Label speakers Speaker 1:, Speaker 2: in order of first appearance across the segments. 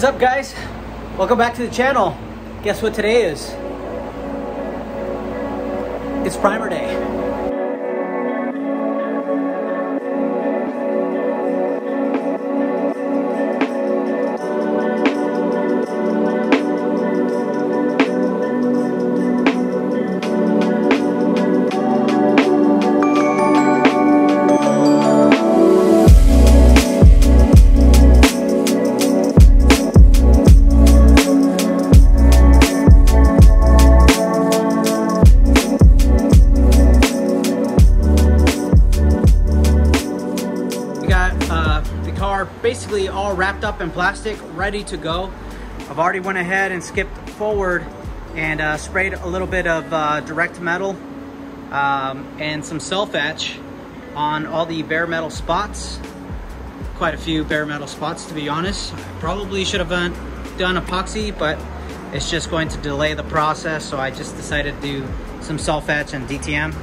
Speaker 1: is up guys? Welcome back to the channel. Guess what today is? It's primer day. Wrapped up in plastic, ready to go. I've already went ahead and skipped forward and uh, sprayed a little bit of uh, direct metal um, and some self etch on all the bare metal spots. Quite a few bare metal spots to be honest. I probably should have done, done epoxy, but it's just going to delay the process. So I just decided to do some self etch and DTM.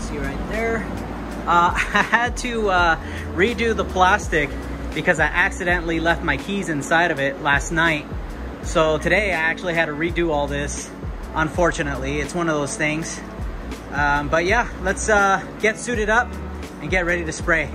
Speaker 1: See right there. Uh, I had to uh, redo the plastic because I accidentally left my keys inside of it last night. So today I actually had to redo all this. Unfortunately, it's one of those things. Um, but yeah, let's uh, get suited up and get ready to spray.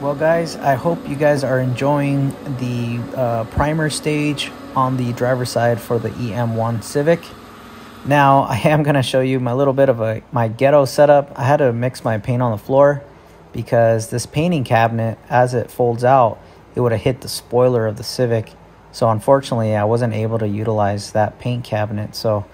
Speaker 1: Well, guys, I hope you guys are enjoying the uh, primer stage on the driver's side for the EM1 Civic. Now, I am going to show you my little bit of a my ghetto setup. I had to mix my paint on the floor because this painting cabinet, as it folds out, it would have hit the spoiler of the Civic. So unfortunately, I wasn't able to utilize that paint cabinet. So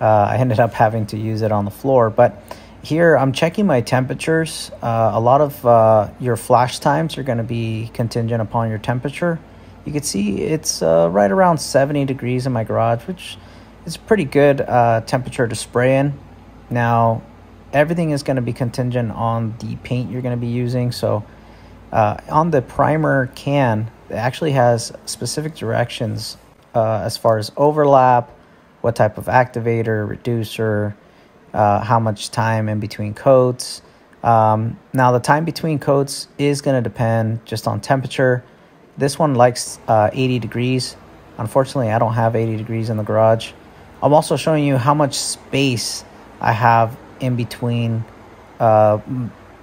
Speaker 1: uh, I ended up having to use it on the floor. But here I'm checking my temperatures. Uh, a lot of uh, your flash times are going to be contingent upon your temperature. You can see it's uh, right around 70 degrees in my garage, which is pretty good uh, temperature to spray in. Now, everything is going to be contingent on the paint you're going to be using. So uh, on the primer can, it actually has specific directions uh, as far as overlap, what type of activator, reducer, uh, how much time in between coats. Um, now, the time between coats is going to depend just on temperature. This one likes uh, 80 degrees. Unfortunately, I don't have 80 degrees in the garage. I'm also showing you how much space I have in between uh,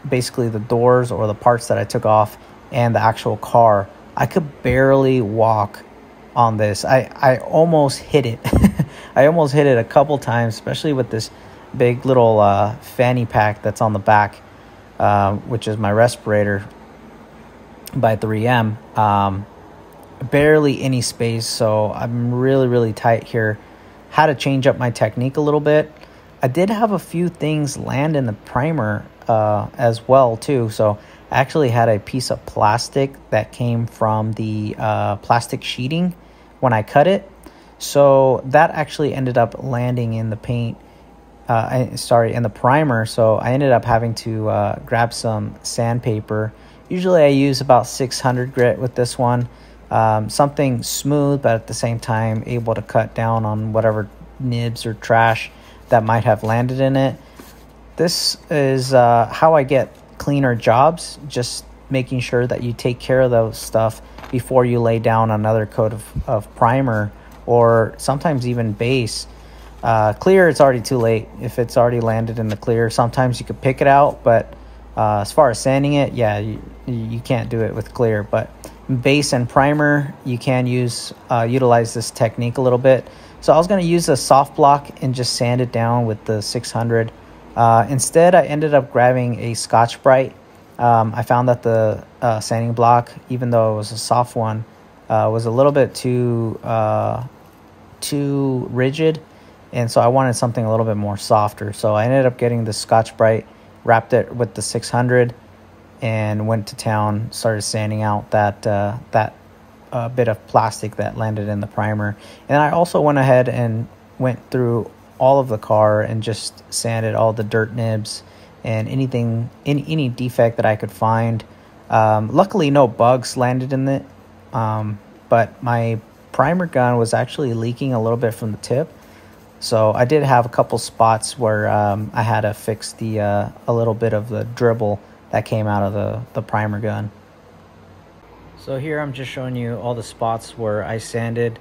Speaker 1: basically the doors or the parts that I took off and the actual car. I could barely walk on this. I, I almost hit it. I almost hit it a couple times, especially with this big little uh, fanny pack that's on the back, uh, which is my respirator by 3M. Um, barely any space, so I'm really, really tight here. Had to change up my technique a little bit. I did have a few things land in the primer uh, as well too. So I actually had a piece of plastic that came from the uh, plastic sheeting when I cut it. So that actually ended up landing in the paint uh, I, sorry, in the primer. So I ended up having to uh, grab some sandpaper. Usually I use about 600 grit with this one. Um, something smooth, but at the same time able to cut down on whatever nibs or trash that might have landed in it. This is uh, how I get cleaner jobs, just making sure that you take care of those stuff before you lay down another coat of, of primer or sometimes even base uh, clear, it's already too late. If it's already landed in the clear, sometimes you could pick it out, but uh, as far as sanding it, yeah, you, you can't do it with clear. But base and primer, you can use uh, utilize this technique a little bit. So I was going to use a soft block and just sand it down with the 600. Uh, instead, I ended up grabbing a Scotch-Brite. Um, I found that the uh, sanding block, even though it was a soft one, uh, was a little bit too too rigid and so I wanted something a little bit more softer. So I ended up getting the Scotch-Brite, wrapped it with the 600, and went to town. Started sanding out that uh, that uh, bit of plastic that landed in the primer, and I also went ahead and went through all of the car and just sanded all the dirt nibs and anything any any defect that I could find. Um, luckily, no bugs landed in it, um, but my primer gun was actually leaking a little bit from the tip so I did have a couple spots where um, I had to fix the uh, a little bit of the dribble that came out of the, the primer gun. So here I'm just showing you all the spots where I sanded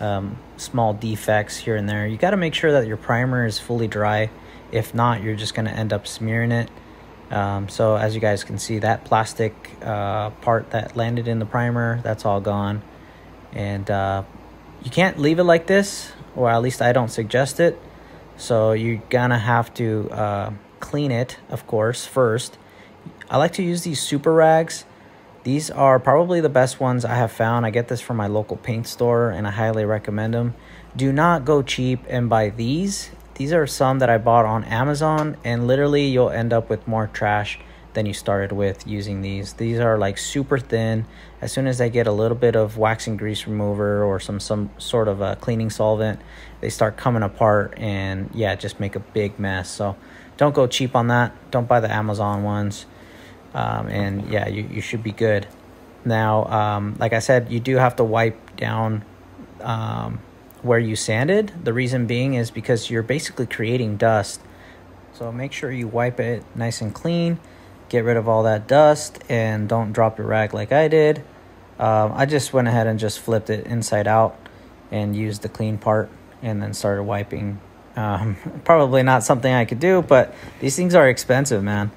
Speaker 1: um, small defects here and there. You got to make sure that your primer is fully dry. If not, you're just going to end up smearing it. Um, so as you guys can see, that plastic uh, part that landed in the primer, that's all gone. And uh, you can't leave it like this or at least I don't suggest it. So you're gonna have to uh, clean it, of course, first. I like to use these super rags. These are probably the best ones I have found. I get this from my local paint store and I highly recommend them. Do not go cheap and buy these. These are some that I bought on Amazon and literally you'll end up with more trash than you started with using these. These are like super thin. As soon as they get a little bit of wax and grease remover or some some sort of a cleaning solvent, they start coming apart and yeah, just make a big mess. So don't go cheap on that. Don't buy the Amazon ones. Um, and yeah, you, you should be good. Now, um, like I said, you do have to wipe down um, where you sanded. The reason being is because you're basically creating dust. So make sure you wipe it nice and clean get rid of all that dust and don't drop your rag like I did. Um, I just went ahead and just flipped it inside out and used the clean part and then started wiping. Um, probably not something I could do, but these things are expensive, man.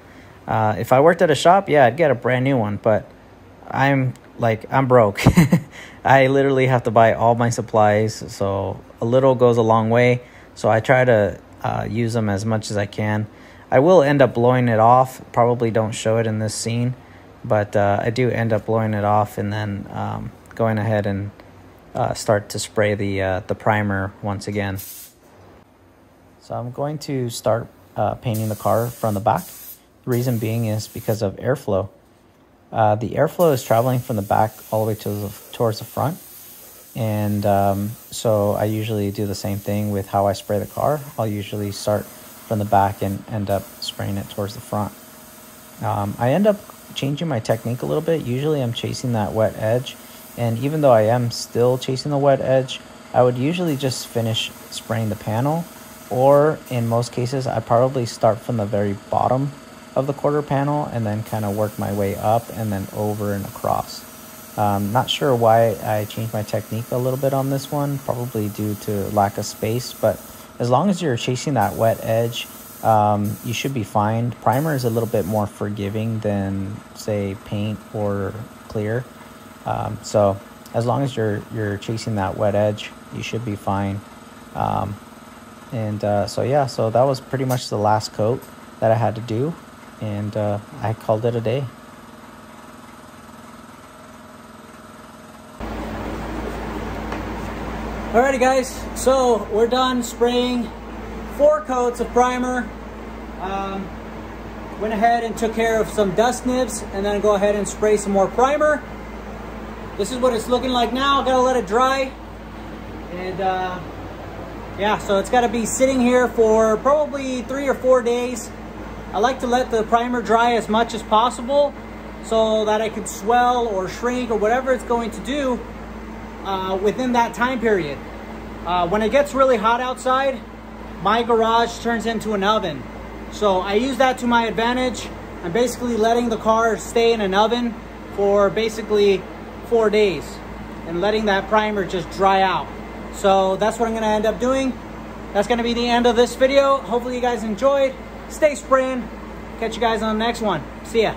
Speaker 1: Uh, if I worked at a shop, yeah, I'd get a brand new one, but
Speaker 2: I'm like I'm broke. I literally have to buy all my supplies, so a little goes a long way. So I try to uh, use them as much as I can. I will end up blowing it off. Probably don't show it in this scene, but uh, I do end up blowing it off and then um, going ahead and uh, start to spray the uh, the primer once again. So I'm going to start uh, painting the car from the back. The reason being is because of airflow. Uh, the airflow is traveling from the back all the way to the, towards the front. And um, so I usually do the same thing with how I spray the car. I'll usually start from the back and end up spraying it towards the front. Um, I end up changing my technique a little bit. Usually I'm chasing that wet edge. And even though I am still chasing the wet edge, I would usually just finish spraying the panel. Or in most cases, I probably start from the very bottom of the quarter panel and then kind of work my way up and then over and across. Um, not sure why I changed my technique a little bit on this one, probably due to lack of space, but as long as you're chasing that wet edge, um, you should be fine. Primer is a little bit more forgiving than say paint or clear. Um, so as long as you're you're chasing that wet edge, you should be fine. Um, and uh, so yeah, so that was pretty much the last coat that I had to do, and uh, I called it a day.
Speaker 1: Alrighty guys, so we're done spraying four coats of primer. Um, went ahead and took care of some dust nibs and then go ahead and spray some more primer. This is what it's looking like now. Gotta let it dry. And uh, yeah, so it's gotta be sitting here for probably three or four days. I like to let the primer dry as much as possible so that I can swell or shrink or whatever it's going to do uh, within that time period. Uh, when it gets really hot outside, my garage turns into an oven. So I use that to my advantage. I'm basically letting the car stay in an oven for basically four days and letting that primer just dry out. So that's what I'm gonna end up doing. That's gonna be the end of this video. Hopefully you guys enjoyed. Stay spraying. Catch you guys on the next one. See ya.